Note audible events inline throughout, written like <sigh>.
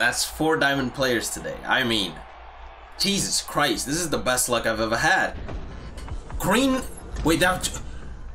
That's four diamond players today. I mean, Jesus Christ, this is the best luck I've ever had. Green, wait, that,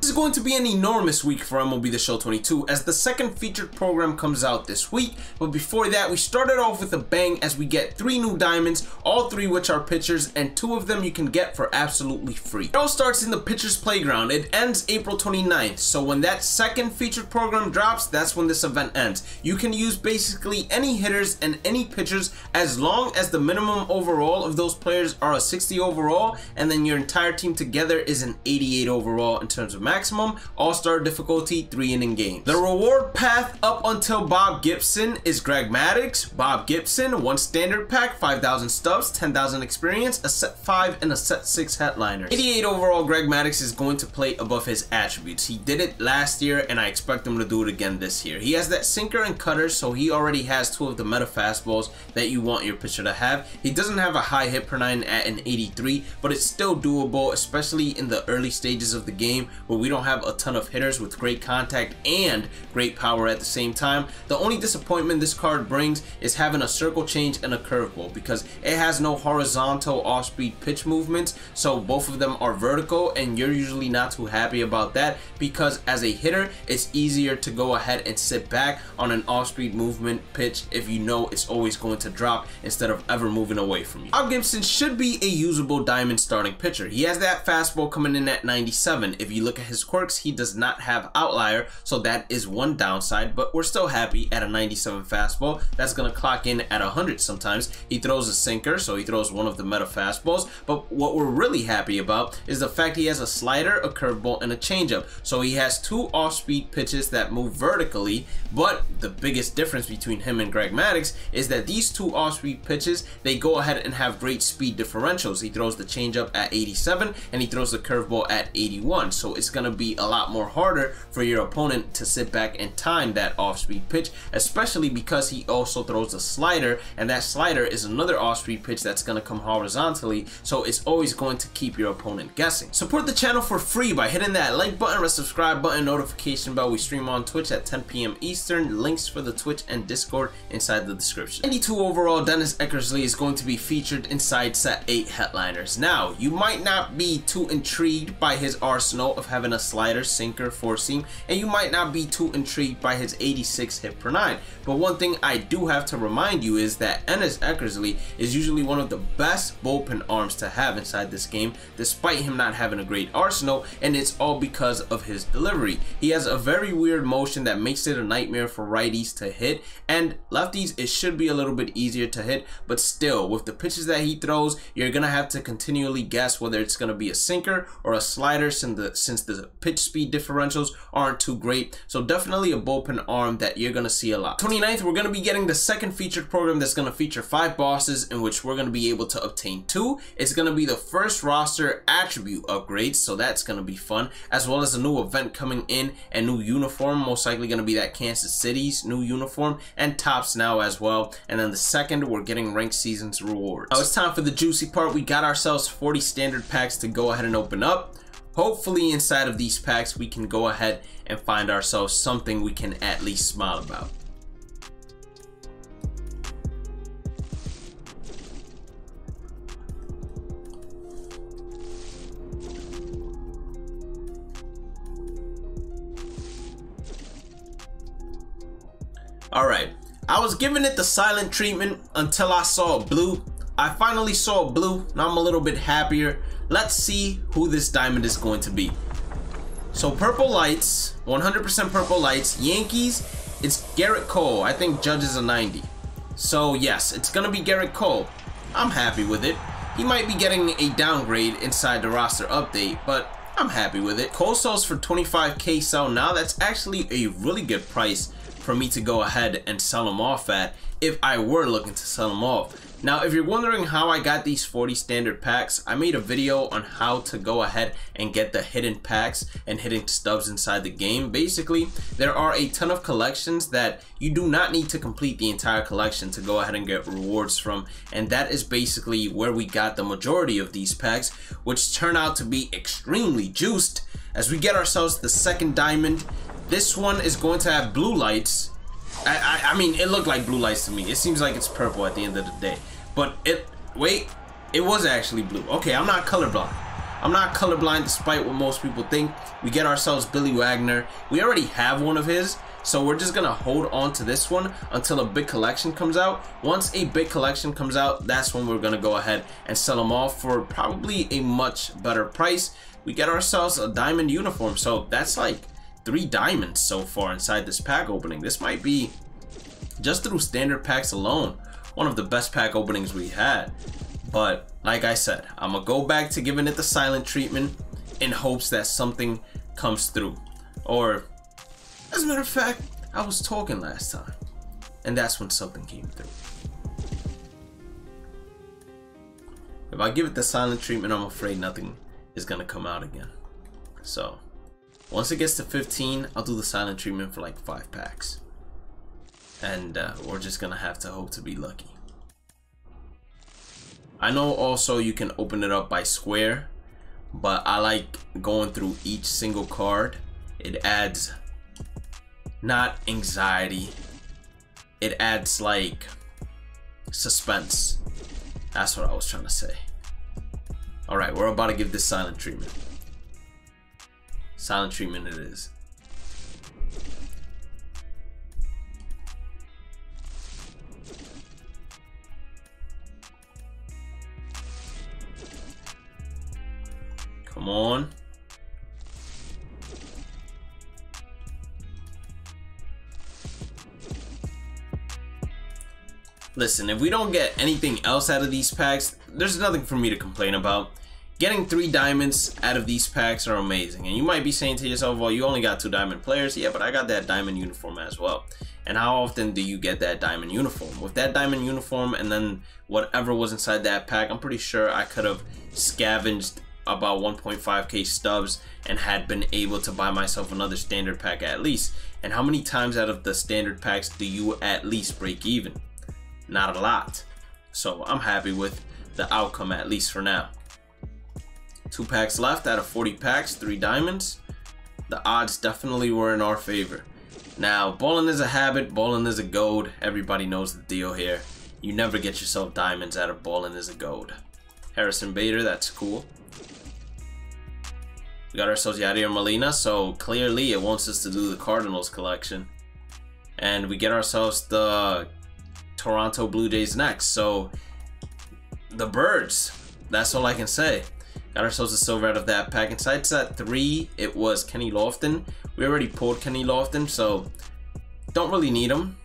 this is going to be an enormous week for MLB The Show 22 as the second featured program comes out this week. But before that, we started off with a bang as we get three new diamonds, all three which are pitchers, and two of them you can get for absolutely free. It all starts in the Pitchers Playground. It ends April 29th, so when that second featured program drops, that's when this event ends. You can use basically any hitters and any pitchers as long as the minimum overall of those players are a 60 overall, and then your entire team together is an 88 overall in terms of maximum, all-star difficulty, three inning game. The reward path up until Bob Gibson is Greg Maddux, Bob Gibson, one standard pack, 5,000 stubs, 10,000 experience, a set 5 and a set 6 headliner. 88 overall Greg Maddux is going to play above his attributes. He did it last year and I expect him to do it again this year. He has that sinker and cutter so he already has two of the meta fastballs that you want your pitcher to have. He doesn't have a high hit per 9 at an 83 but it's still doable especially in the early stages of the game where we don't have a ton of hitters with great contact and great power at the same time. The only disappointment this card brings is having a circle change and a curveball because it has no horizontal off-speed pitch movements so both of them are vertical and you're usually not too happy about that because as a hitter it's easier to go ahead and sit back on an off-speed movement pitch if you know it's always going to drop instead of ever moving away from you. Bob Gibson should be a usable diamond starting pitcher. He has that fastball coming in at 97. If you look at his quirks, he does not have outlier, so that is one downside, but we're still happy at a 97 fastball. That's gonna clock in at 100 sometimes. He throws a sinker, so he throws one of the meta fastballs, but what we're really happy about is the fact he has a slider, a curveball, and a changeup. So he has two off-speed pitches that move vertically, but the biggest difference between him and Greg Maddux is that these two off-speed pitches, they go ahead and have great speed differentials. He throws the changeup at 87 and he throws the curveball at 81. So it's gonna be a lot more harder for your opponent to sit back and time that off-speed pitch, especially because he also throws a slider, and that slider is another off-speed pitch that's going to come horizontally, so it's always going to keep your opponent guessing. Support the channel for free by hitting that like button, the subscribe button, notification bell. We stream on Twitch at 10 p.m. Eastern. Links for the Twitch and Discord inside the description. 92 overall Dennis Eckersley is going to be featured inside set 8 headliners. Now, you might not be too intrigued by his arsenal of having a slider, sinker, four seam, and you might not be too intrigued by his 86 hit per 9. But one thing I do have to remind you is that Dennis Eckersley is usually one of the best bullpen arms to have inside this game, despite him not having a great arsenal, and it's all because of his delivery. He has a very weird motion that makes it a nightmare for righties to hit, and lefties it should be a little bit easier to hit, but still, with the pitches that he throws, you're gonna have to continually guess whether it's gonna be a sinker or a slider since the, since the pitch speed differentials aren't too great. So definitely a bullpen arm that you're gonna see a lot. 29th, we're gonna be getting the second featured program that's gonna feature five bosses in which we're gonna be able to obtain two. It's gonna be the first roster attribute upgrades, so that's gonna be fun, as well as a new event coming in and new uniform, most likely gonna be that Kansas City's new uniform and tops now as well. And then the second, we're getting ranked seasons rewards. Now it's time for the juicy part. We got ourselves 40 standard packs to go ahead and open up. Hopefully inside of these packs we can go ahead and find ourselves something we can at least smile about. Alright, I was giving it the silent treatment until I saw blue. I finally saw blue, now I'm a little bit happier. Let's see who this diamond is going to be. So purple lights, 100% purple lights, Yankees, it's Gerrit Cole. I think Judge is a 90. So yes, it's gonna be Gerrit Cole. I'm happy with it. He might be getting a downgrade inside the roster update, but I'm happy with it. Cole sells for 25k sell now. That's actually a really good price for me to go ahead and sell him off at if I were looking to sell him off. Now, if you're wondering how I got these 40 standard packs, I made a video on how to go ahead and get the hidden packs and hidden stubs inside the game. Basically, there are a ton of collections that you do not need to complete the entire collection to go ahead and get rewards from. And that is basically where we got the majority of these packs, which turn out to be extremely juiced. As we get ourselves the second diamond, this one is going to have blue lights, I, I, mean, it looked like blue lights to me. It seems like it's purple at the end of the day. But it, wait, it was actually blue. Okay, I'm not colorblind. I'm not colorblind despite what most people think. We get ourselves Billy Wagner. We already have one of his, so we're just gonna hold on to this one until a big collection comes out. Once a big collection comes out, that's when we're gonna go ahead and sell them off for probably a much better price. We get ourselves a diamond uniform, so that's like three diamonds so far inside this pack opening. This might be, just through standard packs alone, one of the best pack openings we had. But like I said, I'm gonna go back to giving it the silent treatment in hopes that something comes through. Or, as a matter of fact, I was talking last time, and that's when something came through. If I give it the silent treatment, I'm afraid nothing is gonna come out again. So, once it gets to 15, I'll do the silent treatment for like five packs. And uh, we're just gonna have to hope to be lucky. I know also you can open it up by square, but I like going through each single card. It adds not anxiety, it adds like suspense. That's what I was trying to say. All right, we're about to give this silent treatment. Silent treatment it is. Come on. Listen, if we don't get anything else out of these packs, there's nothing for me to complain about. Getting three diamonds out of these packs are amazing. And you might be saying to yourself, well, you only got two diamond players. Yeah, but I got that diamond uniform as well. And how often do you get that diamond uniform? With that diamond uniform and then whatever was inside that pack, I'm pretty sure I could have scavenged about 1.5k stubs and had been able to buy myself another standard pack at least. And how many times out of the standard packs do you at least break even? Not a lot. So I'm happy with the outcome at least for now. Two packs left out of 40 packs, three diamonds. The odds definitely were in our favor. Now, balling is a habit, balling is a gold. Everybody knows the deal here. You never get yourself diamonds out of balling is a gold. Harrison Bader, that's cool. We got ourselves Yadier Molina, so clearly it wants us to do the Cardinals collection. And we get ourselves the Toronto Blue Jays next. So the Birds, that's all I can say. Got ourselves a silver out of that pack. Inside set three, it was Kenny Lofton. We already pulled Kenny Lofton, so don't really need him.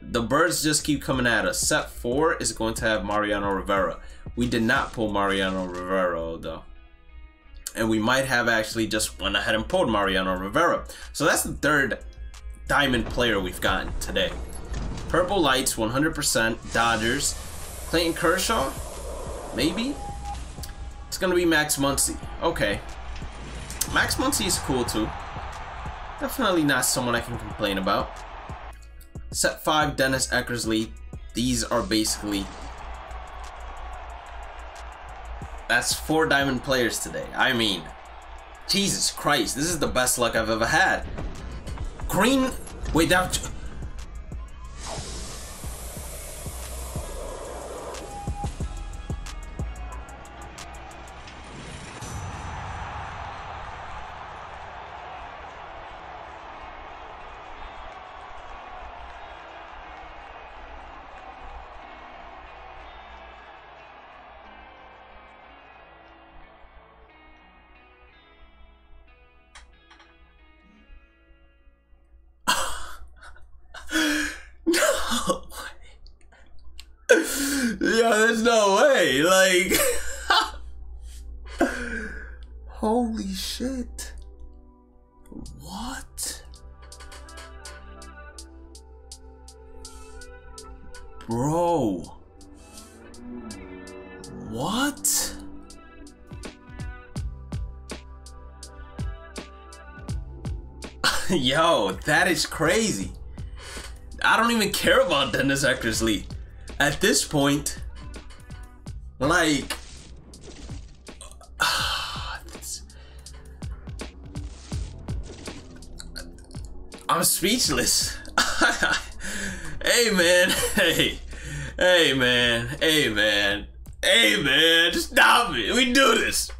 The Birds just keep coming at us. Set four is going to have Mariano Rivera. We did not pull Mariano Rivera though and we might have actually just went ahead and pulled Mariano Rivera. So that's the third diamond player we've gotten today. Purple Lights, 100%. Dodgers. Clayton Kershaw? Maybe? It's to be Max Muncy. Okay. Max Muncy is cool too. Definitely not someone I can complain about. Set 5, Dennis Eckersley. These are basically That's four diamond players today. I mean, Jesus Christ, this is the best luck I've ever had. Green, wait, that Yo, there's no way. Like, <laughs> holy shit. What? Bro. What? <laughs> Yo, that is crazy. I don't even care about Dennis Eckersley at this point, like, <sighs> I'm speechless. <laughs> Hey, man. Hey. Hey, man. Hey, man. Hey, man. Stop it. We do this.